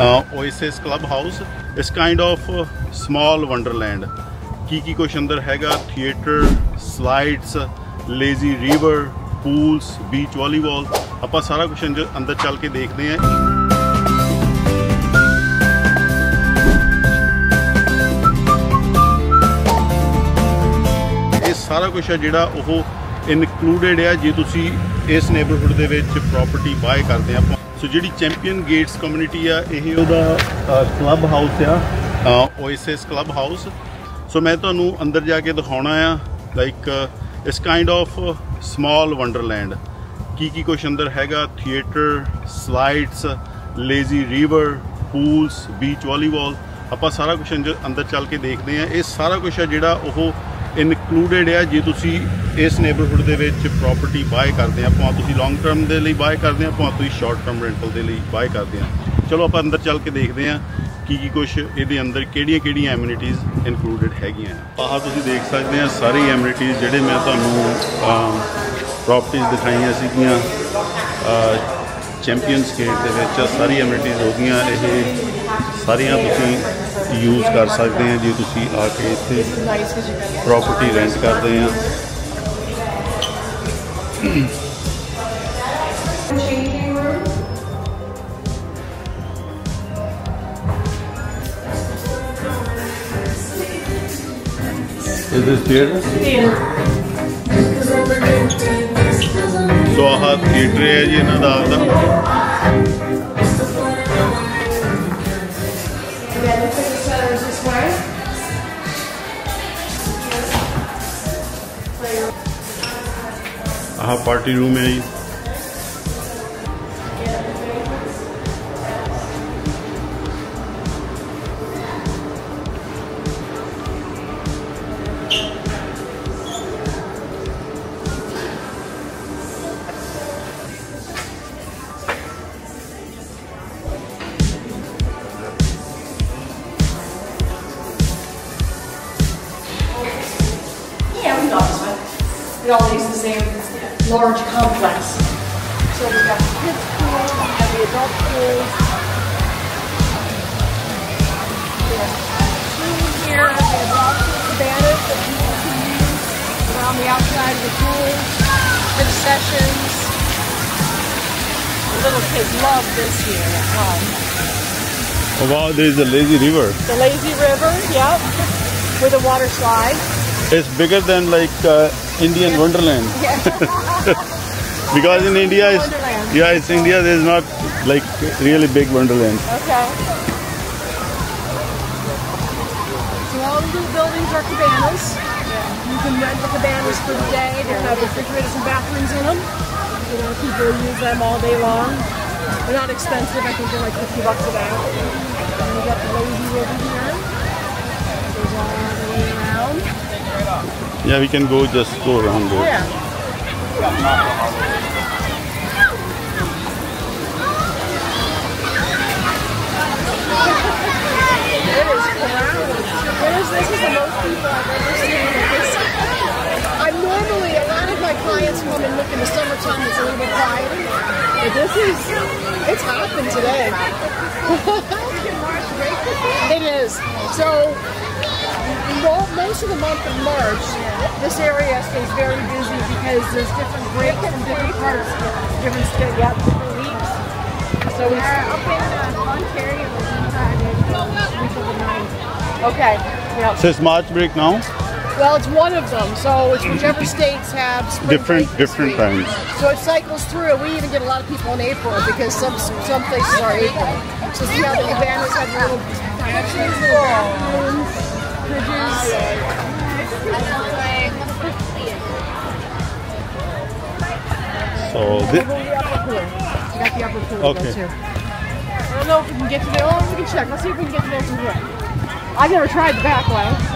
Oasis club house is kind of small wonderland ਕੀ ਕੀ ਕੁਛ ਅੰਦਰ ਹੈਗਾ? Theatre slides lazy river pools beach volleyball ਆਪਾਂ ਸਾਰਾ ਕੁਝ ਅੰਦਰ ਚੱਲ ਕੇ ਦੇਖਦੇ ਆਂ ਇਹ ਸਾਰਾ ਕੁਝ ਹੈ ਜਿਹੜਾ ਉਹ ਇਨਕਲੂਡਡ ਹੈ ਜੇ ਤੁਸੀਂ ਇਸ ਨੇਬਰਹੁੱਡ ਦੇ ਵਿੱਚ ਪ੍ਰਾਪਰਟੀ ਬਾਏ ਕਰਦੇ ਆ ਸੋ ਜਿਹੜੀ ਚੈਂਪੀਅਨ ਗੇਟਸ ਕਮਿਊਨਿਟੀ ਆ, ਇਹ ਉਹਦਾ ਕਲੱਬ ਹਾਊਸ ਆ ਓਏਸਿਸ ਕਲੱਬ ਹਾਊਸ ਸੋ ਮੈਂ ਤੁਹਾਨੂੰ ਅੰਦਰ ਜਾ ਕੇ ਦਿਖਾਉਣਾ ਆ like is kind of small wonderland ਕੀ ਕੀ ਕੁਛ ਅੰਦਰ ਹੈਗਾ theatre slides lazy river pools beach volleyball ਆਪਾਂ ਸਾਰਾ ਕੁਝ ਅੰਦਰ ਚੱਲ ਕੇ ਦੇਖਦੇ ਆ। ਇਹ ਸਾਰਾ ਕੁਝ ਆ ਜਿਹੜਾ ਉਹ ਇਨਕਲੂਡਡ ਹੈ ਜੇ ਤੁਸੀਂ ਇਸ ਨੇਬਰਹੁੱਡ ਦੇ ਵਿੱਚ ਪ੍ਰਾਪਰਟੀ ਬਾਏ ਕਰਦੇ ਆ, ਭਾਵੇਂ ਤੁਸੀਂ ਲੌਂਗ ਟਰਮ ਦੇ ਲਈ ਬਾਏ ਕਰਦੇ ਆ, ਭਾਵੇਂ ਤੁਸੀਂ ਸ਼ਾਰਟ ਟਰਮ ਰੈਂਟਲ ਦੇ ਲਈ ਬਾਏ ਕਰਦੇ ਆ। ਚਲੋ, ਆਪਾਂ ਅੰਦਰ ਚੱਲ ਕੇ ਦੇਖਦੇ ਆ ਕੀ ਕੀ ਕੁਝ ਇਹਦੇ ਅੰਦਰ ਕਿਹੜੀਆਂ ਕਿਹੜੀਆਂ ਐਮਿਨਿਟੀਜ਼ ਇਨਕਲੂਡਡ ਹੈਗੀਆਂ ਆਹ ਤੁਸੀਂ ਦੇਖ ਸਕਦੇ ਆ ਸਾਰੀ ਐਮਿਨਿਟੀਜ਼ ਜਿਹੜੇ ਮੈਂ ਤੁਹਾਨੂੰ ਪ੍ਰਾਪਰਟੀਆਂ ਦਿਖਾਈਆਂ ਸੀਗੀਆਂ। ਚੈਂਪੀਅਨਸ ਗੇਟ ਦੇ ਵਿੱਚ ਸਾਰੀ ਐਮਿਨਿਟੀਜ਼ ਹੋ ਗਈਆਂ, ਇਹ ਸਾਰੀਆਂ ਤੁਸੀਂ ਯੂਜ਼ ਕਰ ਸਕਦੇ ਆ ਜੇ ਤੁਸੀਂ ਆ ਕੇ ਇੱਥੇ ਪ੍ਰਾਪਰਟੀ ਰੈਂਟ ਕਰਦੇ ਆ। Is this theater? ਸੋ ਆਹ ਥੀਏਟਰ ਹੈ ਜੀ ਇਹਨਾਂ ਦਾ ਆਪਦਾ। then look at the centers this way. हाँ पार्टी रूम है ये It all needs the same large complex. So we've got the kids pool and the adult pool. There's here, the adult cabanas that people can use around the outside of the pool. Concessions. The little kids love this here at home. Oh, wow, there is a lazy river. The lazy river, yep, with a water slide. It's bigger than like uh, Indian Wonderland because in India, it's, yeah, it's India. There's not like really big Wonderland. Okay. So all the little buildings are cabanas. You can rent the cabanas for the day. They have refrigerators and bathrooms in them. You know, people use them all day long. They're not expensive. I think they're like 50 bucks a day. And we got the lazy river here. Goes all the around. Yeah, we can go just go around there. Yeah. It is crowded. It is, this is the most people I've ever seen at this. I'm normally, a lot of my clients come and look in the summertime, it's a little bit quieter. But this is, it's hopping today. it is. So, mo- most of the month of March, this area stays very busy because there's different breaks from different parts, different states, yeah, different weeks. So we are up in uh, Ontario, we had the week of the ninth. okay, yeah. So it's March break now. Well, it's one of them. So it's whichever states have Different- different week. times. So it cycles through. We even get a lot of people in April because some some places are April. So see how the cabanas have the little little bridges. So this, the got the upper pool Okay. I don't know if we can get to there. Oh, we can check. Let's see if we can get to there from here. I've never tried the back way.